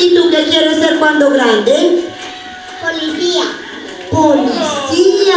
¿Y tú qué quieres ser cuando grande? Policía. ¡Policía!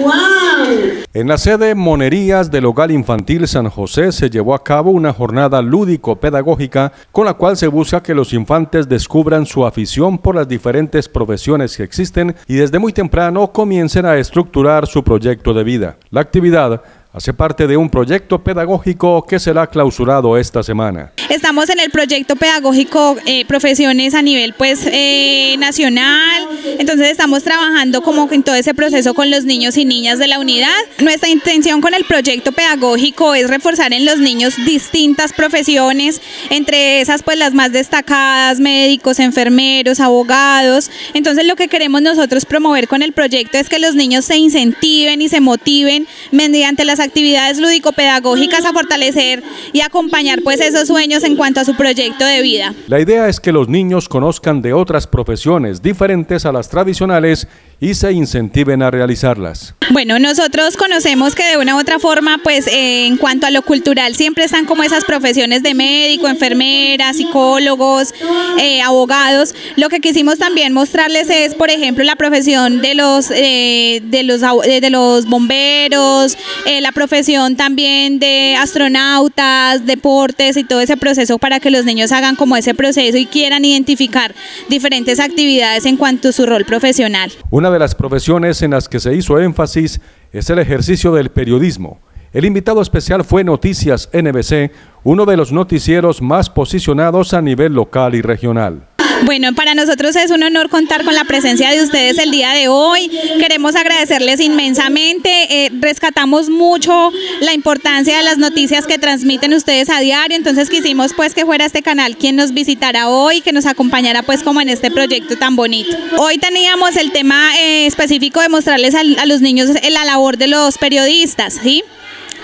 ¡Wow! En la sede Monerías del Hogar Infantil San José se llevó a cabo una jornada lúdico-pedagógica con la cual se busca que los infantes descubran su afición por las diferentes profesiones que existen y desde muy temprano comiencen a estructurar su proyecto de vida. La actividad hace parte de un proyecto pedagógico que será clausurado esta semana. Estamos en el proyecto pedagógico eh, Profesiones a nivel pues eh, nacional, entonces estamos trabajando como en todo ese proceso con los niños y niñas de la unidad. Nuestra intención con el proyecto pedagógico es reforzar en los niños distintas profesiones, entre esas pues las más destacadas, médicos, enfermeros, abogados. Entonces lo que queremos nosotros promover con el proyecto es que los niños se incentiven y se motiven mediante las actividades lúdico-pedagógicas a fortalecer y acompañar pues esos sueños en cuanto a su proyecto de vida. La idea es que los niños conozcan de otras profesiones diferentes a las tradicionales y se incentiven a realizarlas. Bueno, nosotros conocemos que de una u otra forma, pues eh, en cuanto a lo cultural, siempre están como esas profesiones de médico, enfermeras, psicólogos, eh, abogados. Lo que quisimos también mostrarles es, por ejemplo, la profesión de los, eh, de los, de los bomberos, la profesión también de astronautas, deportes y todo ese proceso para que los niños hagan como ese proceso y quieran identificar diferentes actividades en cuanto a su rol profesional. Una de las profesiones en las que se hizo énfasis es el ejercicio del periodismo. El invitado especial fue Noticias NBC, uno de los noticieros más posicionados a nivel local y regional. Bueno, para nosotros es un honor contar con la presencia de ustedes el día de hoy. Queremos agradecerles inmensamente. Eh, rescatamos mucho la importancia de las noticias que transmiten ustedes a diario. Entonces quisimos pues que fuera este canal quien nos visitara hoy, que nos acompañara pues como en este proyecto tan bonito. Hoy teníamos el tema eh, específico de mostrarles a, a los niños la labor de los periodistas, ¿sí?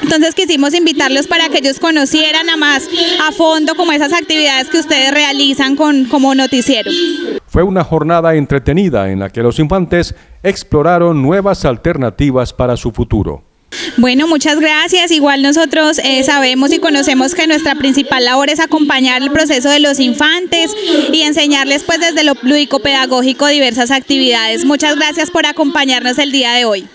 Entonces quisimos invitarlos para que ellos conocieran a más a fondo como esas actividades que ustedes realizan con, como noticiero. Fue una jornada entretenida en la que los infantes exploraron nuevas alternativas para su futuro. Bueno, muchas gracias. Igual nosotros eh, sabemos y conocemos que nuestra principal labor es acompañar el proceso de los infantes y enseñarles pues desde lo lúdico pedagógico diversas actividades. Muchas gracias por acompañarnos el día de hoy.